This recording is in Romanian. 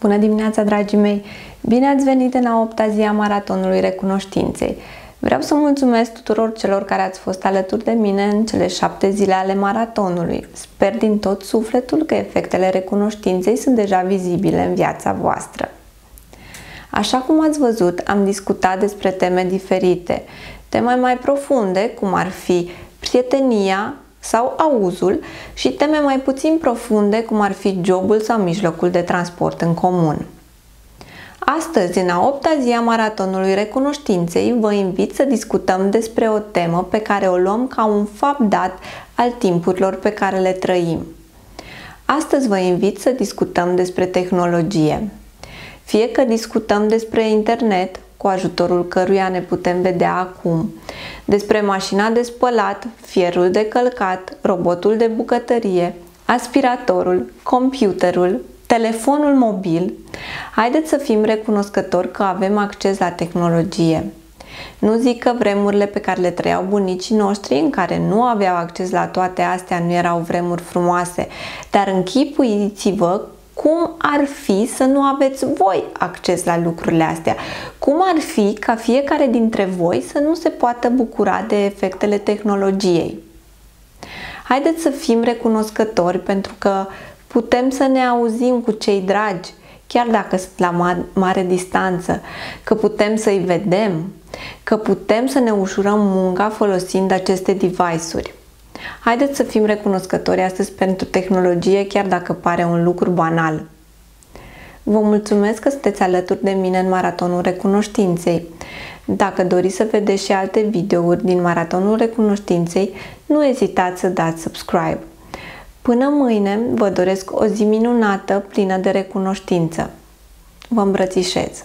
Bună dimineața, dragii mei! Bine ați venit în a opta zi a Maratonului Recunoștinței. Vreau să mulțumesc tuturor celor care ați fost alături de mine în cele șapte zile ale maratonului. Sper din tot sufletul că efectele recunoștinței sunt deja vizibile în viața voastră. Așa cum ați văzut, am discutat despre teme diferite, teme mai profunde, cum ar fi prietenia, sau auzul și teme mai puțin profunde cum ar fi jobul sau mijlocul de transport în comun. Astăzi, în a opta zi a maratonului recunoștinței, vă invit să discutăm despre o temă pe care o luăm ca un fapt dat al timpurilor pe care le trăim. Astăzi vă invit să discutăm despre tehnologie. Fie că discutăm despre internet, cu ajutorul căruia ne putem vedea acum, despre mașina de spălat, fierul de călcat, robotul de bucătărie, aspiratorul, computerul, telefonul mobil, haideți să fim recunoscători că avem acces la tehnologie. Nu zic că vremurile pe care le trăiau bunicii noștri, în care nu aveau acces la toate astea, nu erau vremuri frumoase, dar închipuiți-vă cum ar fi să nu aveți voi acces la lucrurile astea? Cum ar fi ca fiecare dintre voi să nu se poată bucura de efectele tehnologiei? Haideți să fim recunoscători pentru că putem să ne auzim cu cei dragi, chiar dacă sunt la mare distanță, că putem să-i vedem, că putem să ne ușurăm munca folosind aceste device-uri. Haideți să fim recunoscători astăzi pentru tehnologie, chiar dacă pare un lucru banal. Vă mulțumesc că sunteți alături de mine în Maratonul Recunoștinței. Dacă doriți să vedeți și alte videouri din Maratonul Recunoștinței, nu ezitați să dați subscribe. Până mâine, vă doresc o zi minunată, plină de recunoștință. Vă îmbrățișez!